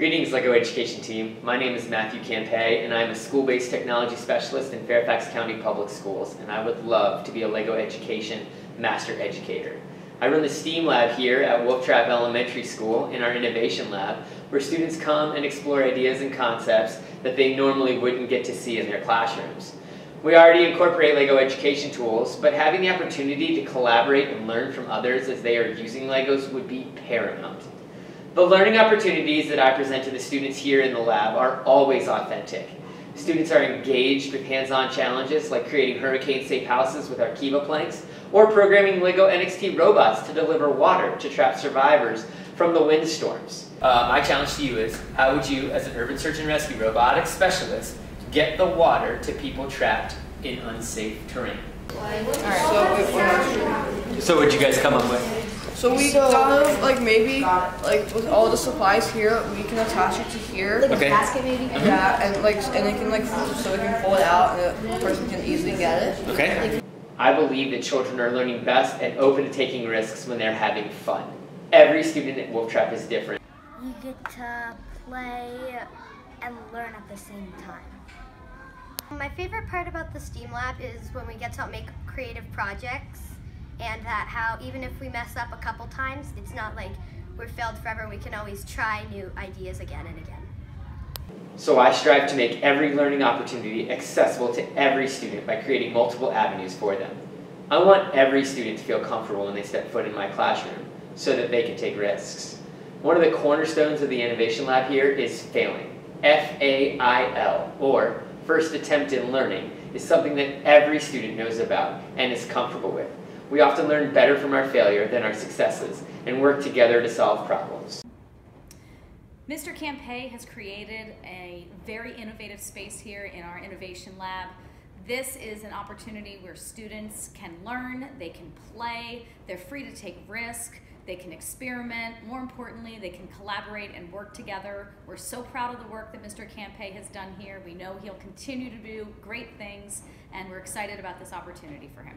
Greetings LEGO Education team. My name is Mathieu Campet and I'm a school-based technology specialist in Fairfax County Public Schools and I would love to be a LEGO Education Master Educator. I run the STEAM lab here at Wolf Trap Elementary School in our Innovation Lab where students come and explore ideas and concepts that they normally wouldn't get to see in their classrooms. We already incorporate LEGO education tools, but having the opportunity to collaborate and learn from others as they are using LEGOs would be paramount. The learning opportunities that I present to the students here in the lab are always authentic. Students are engaged with hands-on challenges like creating hurricane-safe houses with our KEVA planks, or programming LEGO NXT robots to deliver water to trap survivors from the windstorms. Uh, my challenge to you is, how would you, as an urban search and rescue robotics specialist, get the water to people trapped in unsafe terrain? So what'd you guys come up with? So we thought of like maybe like with all the supplies here, we can attach it to here. Like Okay. a basket maybe? Yeah, and like and it can like so we can pull it out and the person can easily get it. Okay. I believe that children are learning best and open to taking risks when they're having fun. Every student at Wolf Trap is different. You get to play and learn at the same time. My favorite part about the STEAM Lab is when we get to make creative projects and that how even if we mess up a couple times, it's not like we're failed forever. We can always try new ideas again and again. So I strive to make every learning opportunity accessible to every student by creating multiple avenues for them. I want every student to feel comfortable when they step foot in my classroom so that they can take risks. One of the cornerstones of the Innovation Lab here is failing. F-A-I-L, or first attempt in learning, is something that every student knows about and is comfortable with. We often learn better from our failure than our successes and work together to solve problems. Mr. Campet has created a very innovative space here in our innovation lab. This is an opportunity where students can learn, they can play, they're free to take risk, they can experiment. More importantly, they can collaborate and work together. We're so proud of the work that Mr. Campet has done here. We know he'll continue to do great things, and we're excited about this opportunity for him.